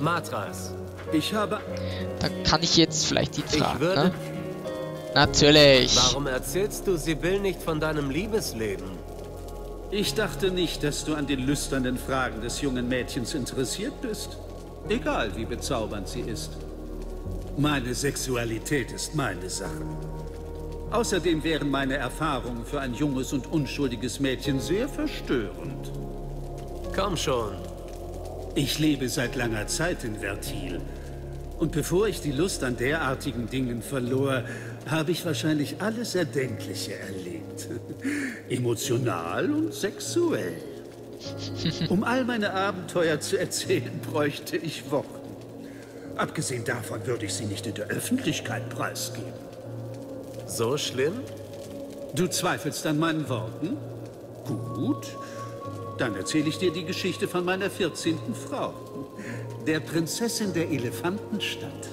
Matras. Ich habe... Da kann ich jetzt vielleicht fragen, würde... ne? Natürlich. Warum erzählst du Sibyl nicht von deinem Liebesleben? Ich dachte nicht, dass du an den lüsternen Fragen des jungen Mädchens interessiert bist. Egal, wie bezaubernd sie ist. Meine Sexualität ist meine Sache. Außerdem wären meine Erfahrungen für ein junges und unschuldiges Mädchen sehr verstörend. Komm schon. Ich lebe seit langer Zeit in Vertil. Und bevor ich die Lust an derartigen Dingen verlor, habe ich wahrscheinlich alles Erdenkliche erlebt. Emotional und sexuell. Um all meine Abenteuer zu erzählen, bräuchte ich Wochen. Abgesehen davon würde ich sie nicht in der Öffentlichkeit preisgeben. So schlimm? Du zweifelst an meinen Worten? Gut. Dann erzähle ich dir die Geschichte von meiner 14. Frau. Der Prinzessin der Elefantenstadt.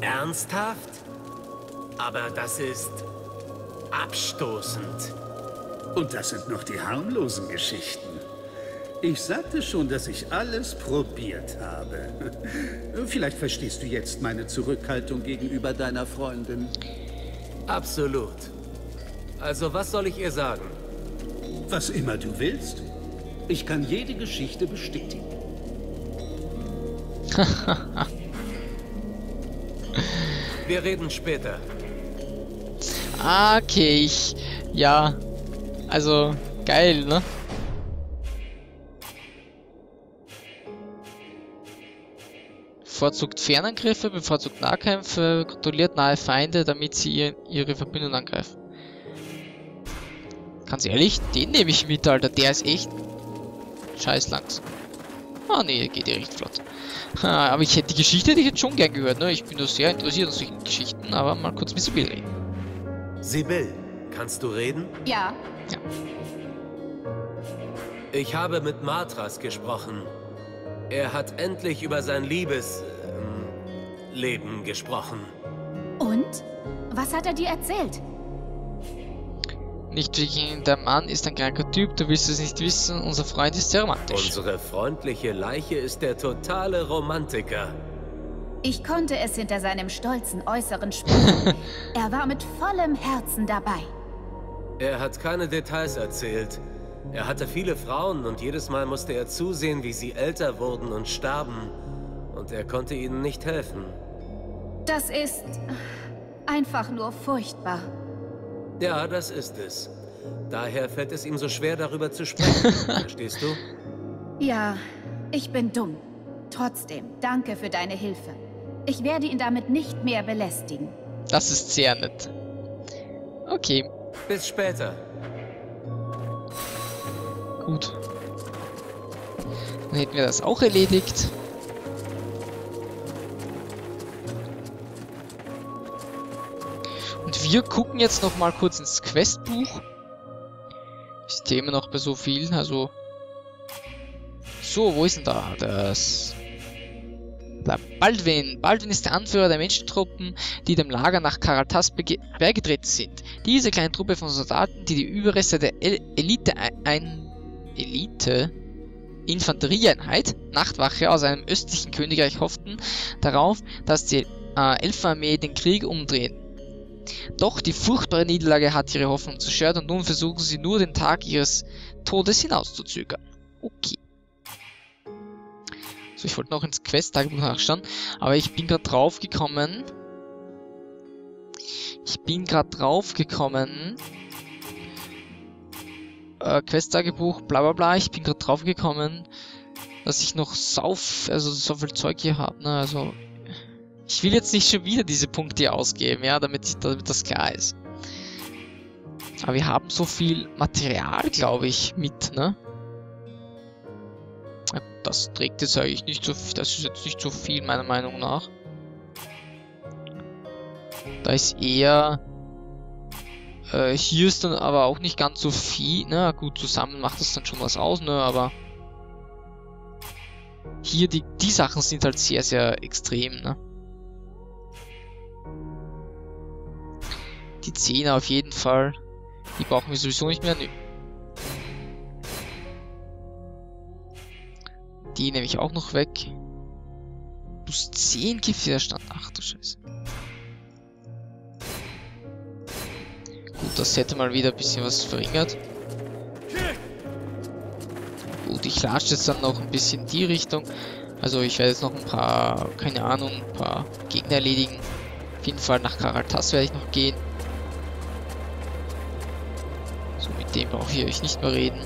Ernsthaft? Aber das ist abstoßend. Und das sind noch die harmlosen Geschichten. Ich sagte schon, dass ich alles probiert habe. Vielleicht verstehst du jetzt meine Zurückhaltung gegenüber deiner Freundin. Absolut. Also was soll ich ihr sagen? Was immer du willst. Ich kann jede Geschichte bestätigen. Wir reden später. Ah, Okay, ich... Ja. Also, geil, ne? Bevorzugt Fernangriffe, bevorzugt Nahkämpfe, kontrolliert nahe Feinde, damit sie ihr, ihre Verbündeten angreifen. Ganz ehrlich, den nehme ich mit, Alter. Der ist echt scheiß langsam. Ah, nee, geht ja recht flott. Ha, aber ich hätte die Geschichte hätte ich jetzt schon gern gehört, ne? Ich bin da sehr interessiert an solchen Geschichten, aber mal kurz mit Sibyl reden. Sibyl, kannst du reden? Ja, Ich habe mit Matras gesprochen. Er hat endlich über sein Liebes... Ähm, Leben gesprochen. und? Was hat er dir erzählt? Nicht wegen der Mann ist ein kranker Typ, du willst es nicht wissen, unser Freund ist sehr romantisch. Unsere freundliche Leiche ist der totale Romantiker. Ich konnte es hinter seinem stolzen Äußeren spüren. er war mit vollem Herzen dabei. Er hat keine Details erzählt. Er hatte viele Frauen und jedes Mal musste er zusehen, wie sie älter wurden und starben. Und er konnte ihnen nicht helfen. Das ist einfach nur furchtbar. Ja, das ist es. Daher fällt es ihm so schwer, darüber zu sprechen. Verstehst du? Ja, ich bin dumm. Trotzdem, danke für deine Hilfe. Ich werde ihn damit nicht mehr belästigen. Das ist sehr nett. Okay, Bis später. gut. Dann hätten wir das auch erledigt. Wir gucken jetzt noch mal kurz ins Questbuch. Ist Thema noch bei so vielen, also... So, wo ist denn da das... Da, Baldwin. Baldwin ist der Anführer der Menschentruppen, die dem Lager nach Karatas beigetreten sind. Diese kleine Truppe von Soldaten, die die Überreste der El Elite ein Elite Infanterieeinheit Nachtwache aus einem östlichen Königreich hofften darauf, dass die äh, Elfenarmee den Krieg umdrehen. Doch die furchtbare Niederlage hat ihre Hoffnung zerstört und nun versuchen sie nur den Tag ihres Todes hinauszuzögern. Okay. So, ich wollte noch ins Quest-Tagebuch nachschauen, aber ich bin gerade drauf gekommen. Ich bin gerade drauf gekommen. Äh, Quest-Tagebuch, bla bla bla. Ich bin gerade drauf gekommen, dass ich noch sauf, also so viel Zeug hier habe, ne, also. Ich will jetzt nicht schon wieder diese Punkte ausgeben, ja, damit, damit das klar ist. Aber wir haben so viel Material, glaube ich, mit, ne? Das trägt jetzt eigentlich nicht so viel, das ist jetzt nicht so viel, meiner Meinung nach. Da ist eher... Äh, hier ist dann aber auch nicht ganz so viel, ne? Gut, zusammen macht das dann schon was aus, ne? Aber... Hier, die, die Sachen sind halt sehr, sehr extrem, ne? Die Zähne auf jeden Fall. Die brauchen wir sowieso nicht mehr. Nö. Die nehme ich auch noch weg. Plus 10 Giftwiderstand. Ach du Scheiße. Gut, das hätte mal wieder ein bisschen was verringert. Gut, ich latsche jetzt dann noch ein bisschen die Richtung. Also ich werde jetzt noch ein paar, keine Ahnung, ein paar Gegner erledigen. Auf jeden Fall nach Karatas werde ich noch gehen. Dem brauche ich nicht mehr reden.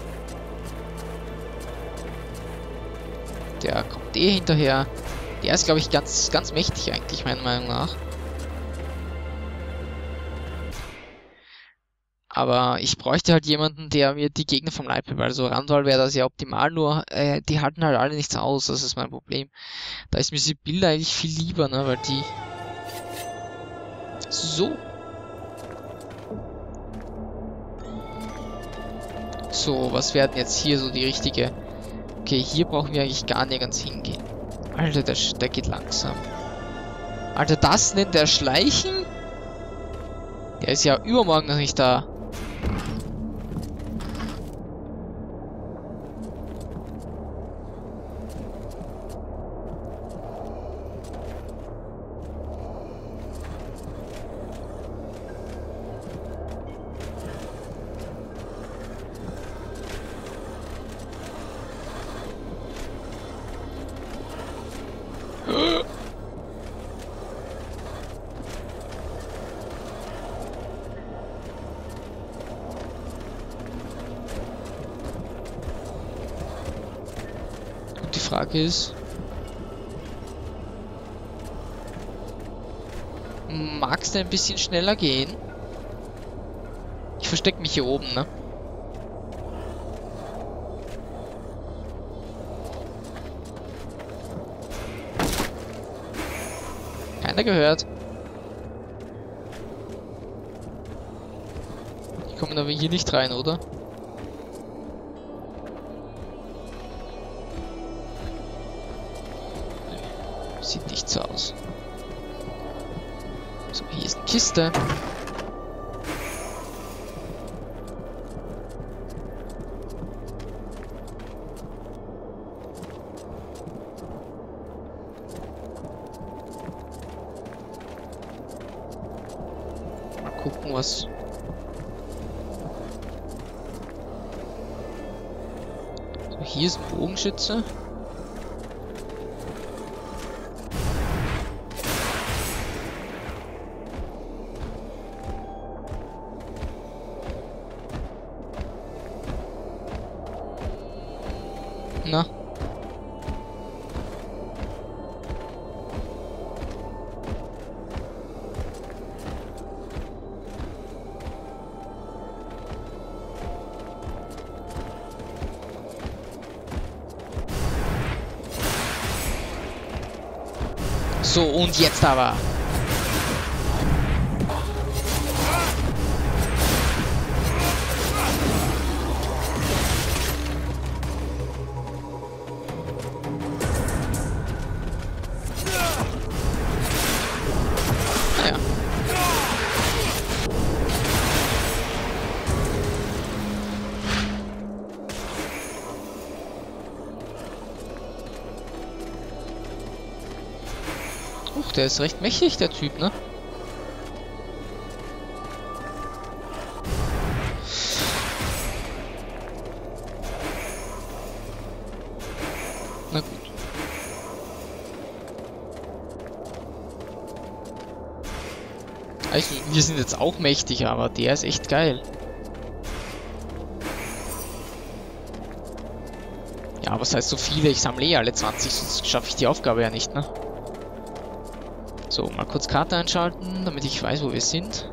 Der kommt eh hinterher. Der ist, glaube ich, ganz, ganz mächtig eigentlich, meiner Meinung nach. Aber ich bräuchte halt jemanden, der mir die Gegner vom Leib weil so Randall wäre das ja optimal, nur äh, die halten halt alle nichts aus, das ist mein Problem. Da ist mir Sibylle eigentlich viel lieber, ne, weil die... So. So, was werden jetzt hier so die richtige... Okay, hier brauchen wir eigentlich gar nirgends hingehen. Alter, der, der geht langsam. Alter, das nennt der Schleichen? Der ist ja übermorgen noch nicht da. Und die Frage ist... Magst du ein bisschen schneller gehen? Ich verstecke mich hier oben, ne? Keiner gehört. Die kommen aber hier nicht rein, oder? So, hier ist eine Kiste. Mal gucken, was... Hier ist ein Bogenschütze. So, und jetzt aber. Uch, der ist recht mächtig, der Typ, ne? Na gut. Also, wir sind jetzt auch mächtig, aber der ist echt geil. Ja, was heißt so viele? Ich sammle eh alle 20, sonst schaffe ich die Aufgabe ja nicht, ne? So, mal kurz Karte einschalten, damit ich weiß, wo wir sind.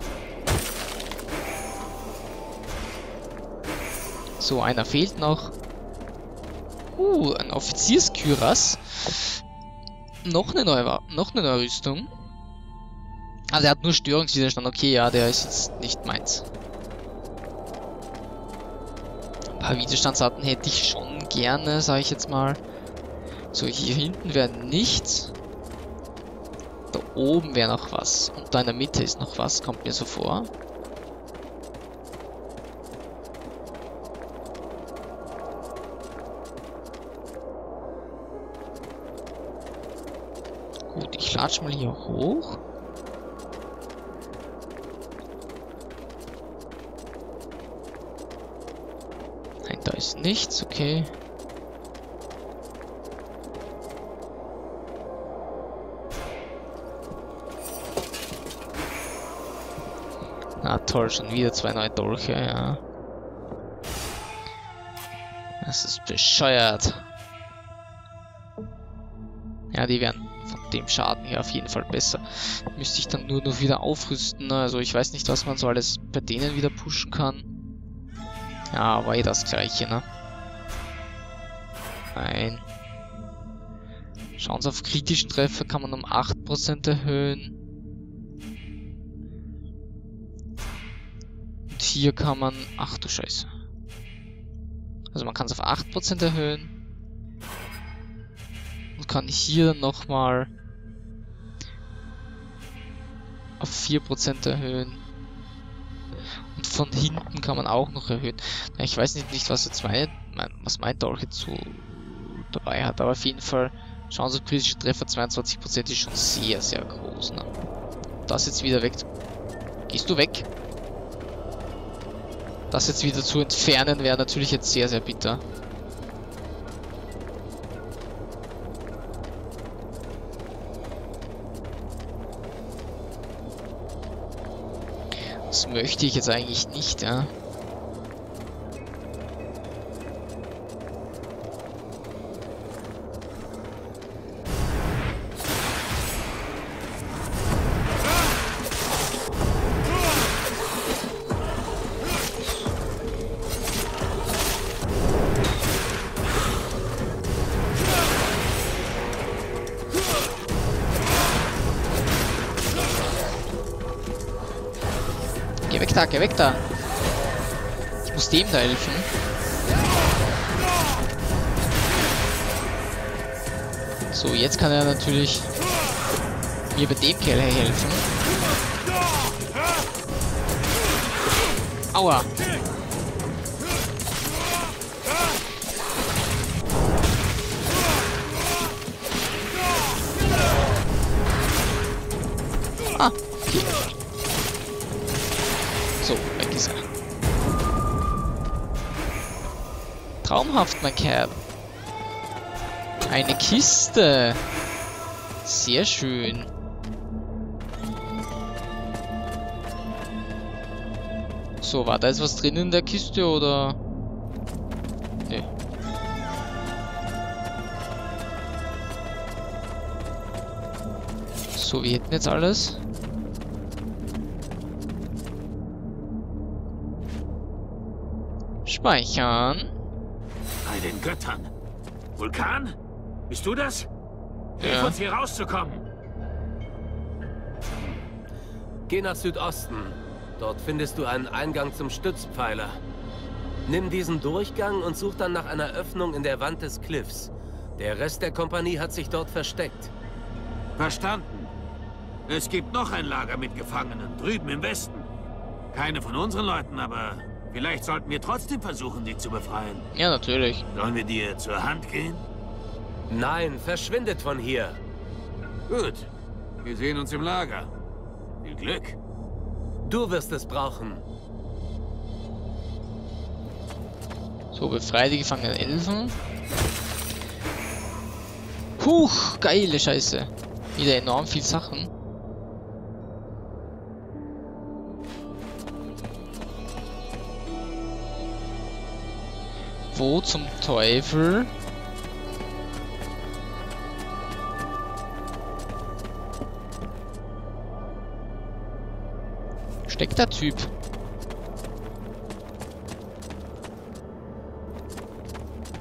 So, einer fehlt noch. Uh, ein Offizierskyras. Noch eine neue, noch eine neue Rüstung. Also er hat nur Störungswiderstand. Okay, ja, der ist jetzt nicht meins. Ein paar Widerstandsarten hätte ich schon gerne, sage ich jetzt mal. So, hier hinten wäre nichts. Da oben wäre noch was. Und da in der Mitte ist noch was, kommt mir so vor. Gut, ich latsch mal hier hoch. Nein, da ist nichts, okay. Ah toll, schon wieder zwei neue Dolche, ja. Das ist bescheuert. Ja, die werden von dem Schaden hier auf jeden Fall besser. Müsste ich dann nur noch wieder aufrüsten. Also ich weiß nicht, was man so alles bei denen wieder pushen kann. Ja, war eh das gleiche, ne? Nein. Schauen Sie auf kritischen Treffer kann man um 8% erhöhen. Hier kann man... Ach du Scheiße. Also man kann es auf 8% erhöhen. Und kann hier nochmal auf 4% erhöhen. Und von hinten kann man auch noch erhöhen. Ich weiß nicht, nicht was jetzt mein, mein, was mein Dolch jetzt dabei hat, aber auf jeden Fall Chance auf kritische Treffer 22% ist schon sehr, sehr groß. Ne? Das jetzt wieder weg. Gehst du weg? Das jetzt wieder zu entfernen wäre natürlich jetzt sehr, sehr bitter. Das möchte ich jetzt eigentlich nicht, ja. Da, geh weg da. Ich muss dem da helfen. So, jetzt kann er natürlich mir bei dem Kerl helfen. Aua. Traumhaft, mein Kerl. Eine Kiste. Sehr schön. So, war da jetzt was drin in der Kiste oder? Nee. So, wir hätten jetzt alles. Speichern. Bei den Göttern. Vulkan? Bist du das? Hilf Ja. uns hier rauszukommen. Geh nach Südosten. Dort findest du einen Eingang zum Stützpfeiler. Nimm diesen Durchgang und such dann nach einer Öffnung in der Wand des Cliffs. Der Rest der Kompanie hat sich dort versteckt. Verstanden. Es gibt noch ein Lager mit Gefangenen, drüben im Westen. Keine von unseren Leuten, aber vielleicht sollten wir trotzdem versuchen, die zu befreien. Ja, natürlich. Sollen wir dir zur Hand gehen? Nein, verschwindet von hier. Gut. Wir sehen uns im Lager. Viel Glück. Du wirst es brauchen. So, befreie die gefangenen Elfen. Huch, geile Scheiße. Wieder enorm viel Sachen. Wo zum Teufel? Steckt der Typ?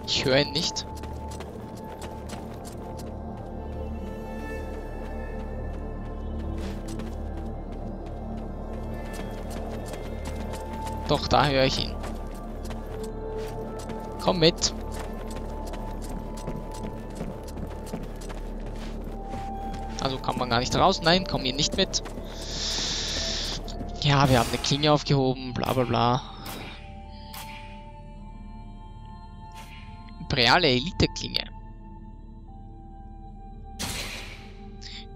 Ich höre ihn nicht. Doch, da höre ich ihn. Komm mit. Also kann man gar nicht raus. Nein, komm hier nicht mit. Ja, wir haben eine Klinge aufgehoben, bla bla bla. Imperiale Elite-Klinge.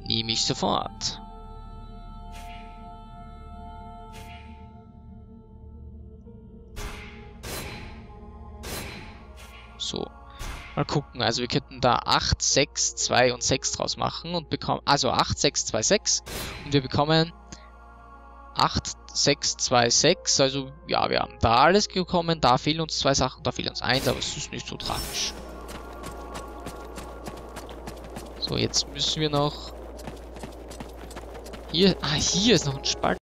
Nehme ich sofort. So. Mal gucken. Also wir könnten da 8, 6, 2 und 6 draus machen und bekommen. Also 8, 6, 2, 6. Und wir bekommen 8, 6, 2, 6. Also ja, wir haben da alles gekommen. Da fehlen uns zwei Sachen, da fehlt uns eins, aber es ist nicht so tragisch. So, jetzt müssen wir noch... Hier, ah, hier ist noch ein Spalt.